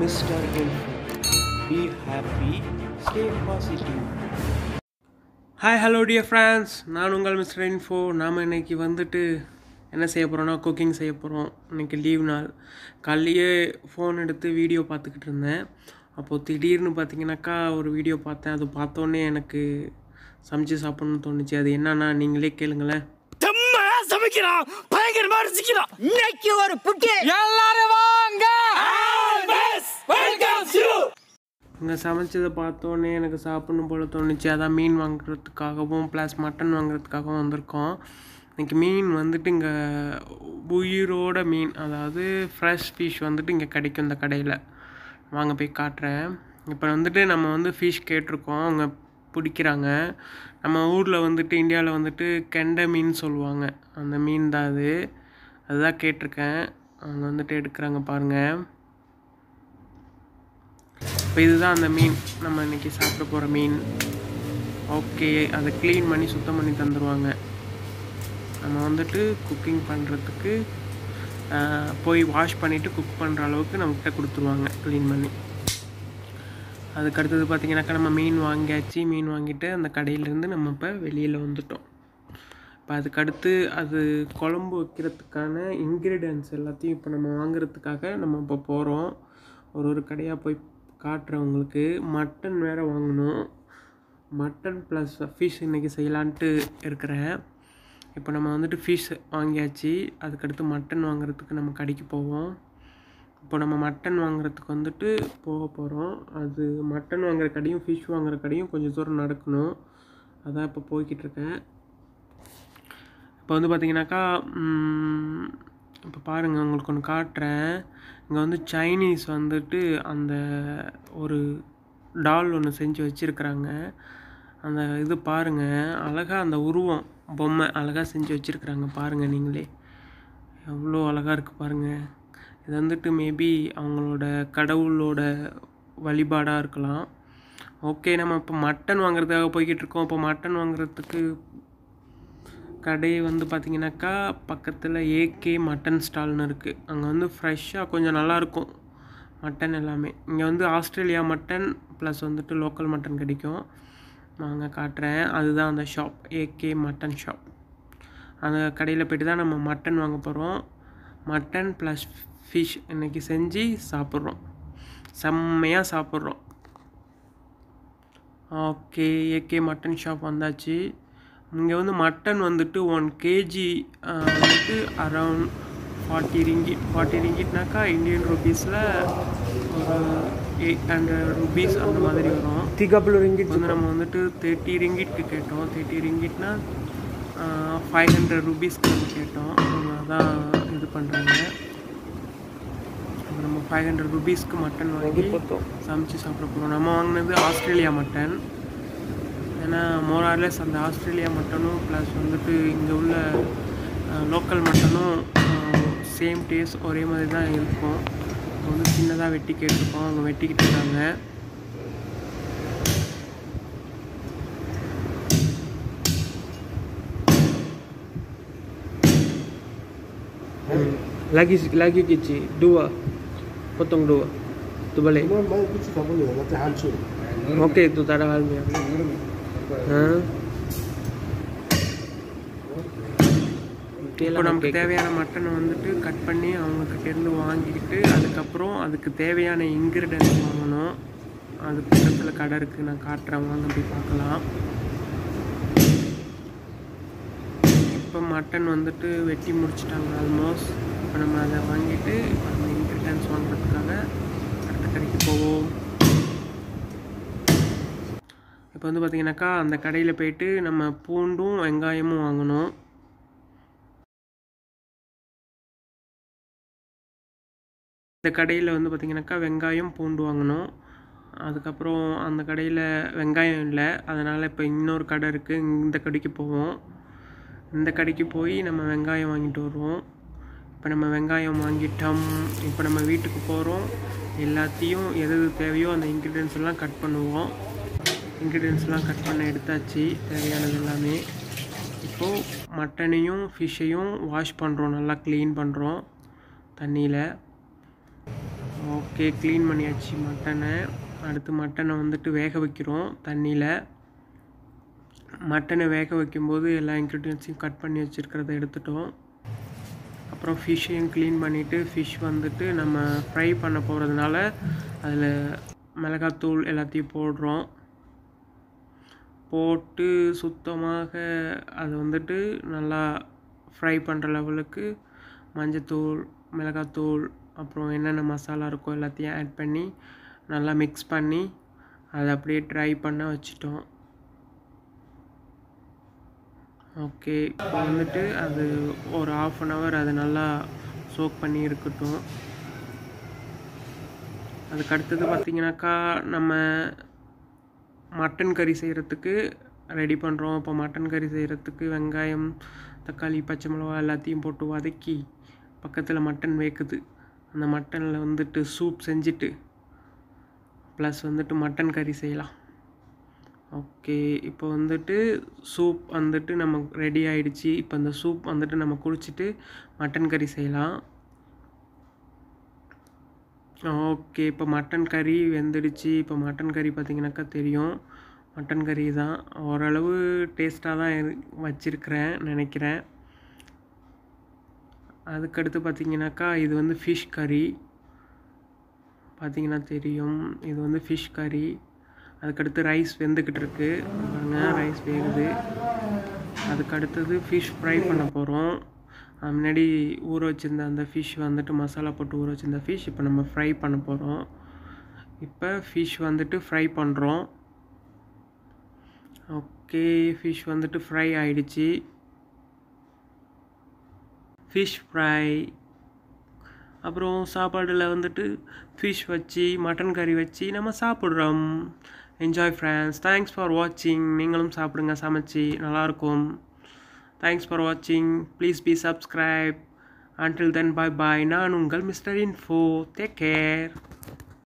Mr. Helpful. Be happy, stay positive. Hi hello dear friends நான் உங்கள் mister info நாம் இன்னைக்கு வந்துட்டு என்ன செய்ய போகிறோன்னா குக்கிங் செய்ய போகிறோம் இன்னைக்கு லீவ் நாள். காலையே ஃபோன் எடுத்து வீடியோ பார்த்துக்கிட்டு இருந்தேன். அப்போது திடீர்னு பார்த்தீங்கன்னாக்கா ஒரு வீடியோ பார்த்தேன். அது பார்த்தோன்னே எனக்கு சமைச்சு சாப்பிட்ணுன்னு தோணுச்சு. அது என்னன்னா நீங்களே கேளுங்களேன். பயங்கரமா ரசிக்கிறான். இன்னைக்கு ஒரு புட்டி. எல்லாரும் வாங்க இங்கே சமைச்சதை பார்த்தோன்னே எனக்கு சாப்பிடணும் போல தோணுச்சு. அதான் மீன் வாங்குறதுக்காகவும் ப்ளஸ் மட்டன் வாங்குறதுக்காகவும் வந்திருக்கோம். இன்றைக்கி மீன் வந்துட்டு இங்கே உயிரோட மீன். அதாவது ஃப்ரெஷ் ஃபிஷ் வந்துட்டு இங்கே கிடைக்கும் இந்த கடையில். வாங்க போய் காட்டுறேன். இப்போ வந்துட்டு நம்ம வந்து ஃபிஷ் கேட்டிருக்கோம். அவங்க பிடிக்கிறாங்க. நம்ம ஊரில் வந்துட்டு இந்தியாவில் வந்துட்டு கெண்டை மீன் சொல்லுவாங்க. அந்த மீன் தான் அது. அதுதான் கேட்டிருக்கேன். அவங்க வந்துட்டு எடுக்கிறாங்க பாருங்கள் இப்போ இதுதான் அந்த மீன். நம்ம இன்னைக்கு சாப்பிட போகிற மீன். ஓகே அதை க்ளீன் பண்ணி சுத்தம் பண்ணி தந்துடுவாங்க நம்ம வந்துட்டு குக்கிங் பண்ணுறதுக்கு போய் வாஷ் பண்ணிவிட்டு குக் பண்ணுற அளவுக்கு நம்மக்கிட்ட கொடுத்துருவாங்க க்ளீன் பண்ணி. அதுக்கு அடுத்தது பார்த்திங்கனாக்கா நம்ம மீன் வாங்கியாச்சு மீன் வாங்கிட்டு அந்த கடையிலேருந்து நம்ம இப்போ வெளியில் வந்துட்டோம். இப்போ அதுக்கடுத்து அது குழம்பு வைக்கிறதுக்கான இன்க்ரீடியன்ஸ் எல்லாத்தையும் இப்போ நம்ம வாங்குறதுக்காக நம்ம இப்போ போகிறோம் ஒரு ஒரு கடையாக போய் காட்டுறவங்களுக்கு மட்டன் வேறு வாங்கணும். மட்டன் ப்ளஸ் ஃபிஷ் இன்றைக்கி செய்யலான்ட்டு இருக்கிறேன். இப்போ நம்ம வந்துட்டு ஃபிஷ் வாங்கியாச்சு. அதுக்கடுத்து மட்டன் வாங்குறதுக்கு நம்ம கடைக்கு போவோம். இப்போ நம்ம மட்டன் வாங்குறதுக்கு வந்துட்டு போக போகிறோம் அது மட்டன் வாங்குற கடையும் ஃபிஷ் வாங்குற கடையும் கொஞ்சம் தூரம் நடக்கணும். அதான் இப்போ போய்கிட்டு இருக்கேன். இப்போ வந்து பார்த்திங்கனாக்கா இப்போ பாருங்கள் உங்களுக்கு ஒன்று காட்டுறேன். இங்கே வந்து சைனீஸ் வந்துட்டு அந்த ஒரு டால் ஒன்று செஞ்சு வச்சுருக்குறாங்க. அந்த இது பாருங்கள் அழகாக அந்த உருவம் பொம்மை அழகாக செஞ்சு வச்சுருக்குறாங்க பாருங்கள் நீங்களே. எவ்வளோ அழகாக இருக்குது பாருங்கள் இது வந்துட்டு மேபி அவங்களோட கடவுளோட வழிபாடாக இருக்கலாம். ஓகே நம்ம இப்போ மட்டன் வாங்குறதுக்காக போய்கிட்டு இருக்கோம். இப்போ மட்டன் வாங்குறதுக்கு கடை வந்து பார்த்திங்கனாக்கா பக்கத்தில் ஏகே மட்டன் ஸ்டால்னு இருக்குது அங்கே வந்து ஃப்ரெஷ்ஷாக கொஞ்சம் நல்லாயிருக்கும் மட்டன் எல்லாமே. இங்கே வந்து ஆஸ்திரேலியா மட்டன் ப்ளஸ் வந்துட்டு லோக்கல் மட்டன் கிடைக்கும். நாங்க காட்டுறேன். அதுதான் அந்த ஷாப் ஏகே மட்டன் ஷாப் அந்த கடையில் போய்ட்டு தான் நம்ம மட்டன் வாங்க போகிறோம் மட்டன் ப்ளஸ் ஃபிஷ் இன்றைக்கி செஞ்சு சாப்பிட்றோம். செம்மையாக சாப்பிட்றோம். ஓகே ஏகே மட்டன் ஷாப் வந்தாச்சு. இங்கே வந்து மட்டன் வந்துட்டு ஒன் கேஜி வந்துட்டு அரவுண்ட் ஃபார்ட்டி ரிங்கிட் ஃபார்ட்டி ரிங்கிட்னாக்கா இந்தியன் ருபீஸில் ஒரு எயிட் ஹண்ட்ரட் ருபீஸ் அந்த மாதிரி வரும். puluh ringgit வந்து நம்ம வந்துட்டு தேர்ட்டி ரிங்கிட்க்கு கேட்டோம். தேர்ட்டி ரிங்கிட்னா ஃபைவ் ஹண்ட்ரட் ருபீஸ்க்கு நம்ம கேட்டோம். அவங்க அதான் இது பண்ணுறாங்க நம்ம ஃபைவ் ஹண்ட்ரட் ருபீஸ்க்கு மட்டன் வாங்கி சமைச்சு சாப்பிட போகிறோம் நம்ம வாங்கினது ஆஸ்திரேலியா மட்டன். ஏன்னா மோரார்லெஸ் அந்த ஆஸ்திரேலியா மட்டனும் ப்ளஸ் வந்துட்டு இங்கே உள்ள லோக்கல் மட்டனும் சேம் டேஸ்ட் ஒரே மாதிரி தான் இருக்கும் இப்போ வந்து சின்னதாக வெட்டி கேட்டிருக்கோம் அவங்க வெட்டிக்கிட்டு இருக்காங்க Lagi lagi kecil dua potong dua tu balik okey tu tak ada halnya ha இப்போ நமக்கு தேவையான மட்டனை வந்துட்டு கட் பண்ணி அவங்கக்கிட்ட இருந்து வாங்கிக்கிட்டு அதுக்கப்புறம் அதுக்கு தேவையான இன்க்ரீடியன்ஸ் வாங்கணும். அது பக்கத்தில் கடை இருக்குது நான் காட்டுறேன். வாங்க போய் பார்க்கலாம். இப்போ மட்டன் வந்துட்டு வெட்டி முடிச்சிட்டாங்க ஆல்மோஸ்ட் இப்போ நம்ம அதை வாங்கிட்டு இப்போ நம்ம இன்க்ரீடியன்ஸ் வாங்குறதுக்காக அடுத்த கடைக்கு போவோம். இப்போ வந்து பார்த்திங்கனாக்கா அந்த கடையில் போயிட்டு நம்ம பூண்டும் வெங்காயமும் வாங்கணும். இந்த கடையில் வந்து பார்த்திங்கனாக்கா வெங்காயம் பூண்டு வாங்கணும். அதுக்கப்புறம் அந்த கடையில் வெங்காயம் இல்லை. அதனால் இப்போ இன்னொரு கடை இருக்குது இந்த கடைக்கு போவோம். இந்த கடைக்கு போய் நம்ம வெங்காயம் வாங்கிட்டு வருவோம். இப்போ நம்ம வெங்காயம் வாங்கிட்டோம். இப்போ நம்ம வீட்டுக்கு போகிறோம் எல்லாத்தையும் எது எது தேவையோ அந்த இன்க்ரீடியன்ஸ் எல்லாம் கட் பண்ணுவோம். இன்க்ரீடியன்ஸ்லாம் கட் பண்ண எடுத்தாச்சு. தேவையானது எல்லாமே. இப்போது மட்டனையும் ஃபிஷ்ஷையும் வாஷ் பண்ணுறோம் நல்லா க்ளீன் பண்ணுறோம் தண்ணியில். ஓகே க்ளீன் பண்ணியாச்சு மட்டனை. அடுத்து மட்டனை வந்துட்டு வேக வைக்கிறோம் தண்ணியில். மட்டனை வேக வைக்கும்போது எல்லா இன்க்ரீடியன்ஸையும் கட் பண்ணி வச்சுருக்கிறத எடுத்துட்டோம். அப்புறம் ஃபிஷ்ஷையும் க்ளீன் பண்ணிவிட்டு ஃபிஷ் வந்துட்டு நம்ம ஃப்ரை பண்ண போகிறதுனால அதில் மிளகாத்தூள் எல்லாத்தையும் போடுறோம். போட்டு சுத்தமாக அது வந்துட்டு நல்லா ஃப்ரை பண்ணுற லெவலுக்கு மஞ்சத்தூள் மிளகாத்தூள் அப்புறம் என்னென்ன மசாலா இருக்கோ எல்லாத்தையும் ஆட் பண்ணி நல்லா மிக்ஸ் பண்ணி அதை அப்படியே ட்ரை பண்ண வச்சிட்டோம். ஓகே இப்போ வந்துட்டு அது ஒரு ஆஃப் அன் ஹவர் அது நல்லா சோக் பண்ணி இருக்கட்டும். அதுக்கு அடுத்தது பார்த்திங்கனாக்கா நம்ம மட்டன் கறி செய்கிறதுக்கு ரெடி பண்ணுறோம் இப்போ மட்டன் கறி செய்கிறதுக்கு வெங்காயம் தக்காளி பச்சை மிளகா எல்லாத்தையும் போட்டு வதக்கி பக்கத்தில் மட்டன் வேக்குது. அந்த மட்டனில் வந்துட்டு சூப் செஞ்சுட்டு ப்ளஸ் வந்துட்டு மட்டன் கறி செய்யலாம். ஓகே இப்போ வந்துட்டு சூப் வந்துட்டு நம்ம ரெடி ஆகிடுச்சி இப்போ அந்த சூப் வந்துட்டு நம்ம குடிச்சிட்டு மட்டன் கறி செய்யலாம். ஓகே இப்போ மட்டன் கறி வெந்துடுச்சு. இப்போ மட்டன் கறி பார்த்திங்கனாக்கா தெரியும். மட்டன் கறி தான். ஓரளவு டேஸ்ட்டாக தான் வச்சுருக்கிறேன் நினைக்கிறேன். அதுக்கடுத்து பார்த்தீங்கன்னாக்கா இது வந்து ஃபிஷ் கறி பார்த்தீங்கன்னா தெரியும். இது வந்து ஃபிஷ் கறி அதுக்கடுத்து ரைஸ் வெந்துக்கிட்டு இருக்கு. பாருங்கள் ரைஸ் வேகுது. அதுக்கடுத்தது ஃபிஷ் ஃப்ரை பண்ண போகிறோம் முன்னாடி ஊற வச்சுருந்த அந்த ஃபிஷ் வந்துட்டு மசாலா போட்டு ஊற வச்சிருந்த ஃபிஷ் இப்போ நம்ம ஃப்ரை பண்ண போகிறோம் இப்போ ஃபிஷ் வந்துட்டு ஃப்ரை பண்ணுறோம் ஓகே ஃபிஷ் வந்துட்டு ஃப்ரை ஆயிடுச்சு. ஃபிஷ் ஃப்ரை அப்புறம் சாப்பாடில் வந்துட்டு ஃபிஷ் வச்சு மட்டன் கறி வச்சு நம்ம சாப்பிட்றோம். என்ஜாய் ஃப்ரெண்ட்ஸ் தேங்க்ஸ் ஃபார் வாட்சிங் நீங்களும் சாப்பிடுங்க சமைச்சு. நல்லாயிருக்கும் தேங்க்ஸ் ஃபார் வாட்சிங் please be subscribe until then bye bye நான் உங்கள் மிஸ்டர் இன்ஃபோ டேக் கேர்